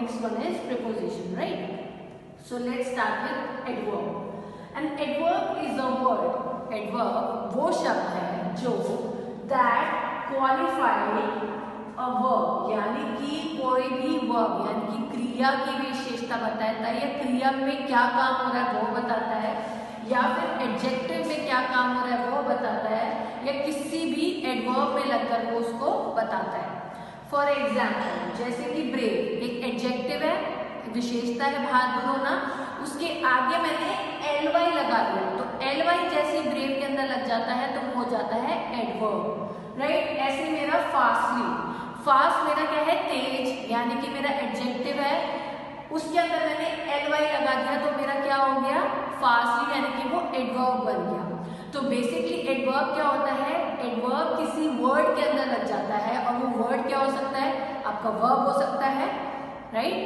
next one is preposition, right? So let's start with adverb. An adverb is a word. Adverb वो शब्द है जो that qualify a verb यानी कि कोई भी verb यानी कि क्रिया की विशेषता बताता है या क्रिया में क्या काम हो रहा है वो बताता है या फिर एडजेक्टिव में क्या काम हो रहा है वो बताता है या किसी भी एडवर्ब में लगकर वो उसको बताता फॉर एग्ज़ाम्पल जैसे कि ब्रेव एक एडजेक्टिव है, विशेषता है बहादुर होना उसके आगे मैंने एल वाई लगा दिया। तो एल वाई जैसे ब्रेव के अंदर लग जाता है तो हो जाता है एडवर्ब राइट ऐसे मेरा फास्टली फास्ट मेरा क्या है? तेज, यानी कि मेरा एडजेक्टिव है। उसके अंदर मैंने एल वाई लगा दिया तो मेरा क्या हो गया? फास्टली यानी कि वो एडवर्ब बन गया। तो बेसिकली एडवर्ब क्या होता है? एडवर्ब किसी वर्ड के आपका वर्ब हो सकता है राइट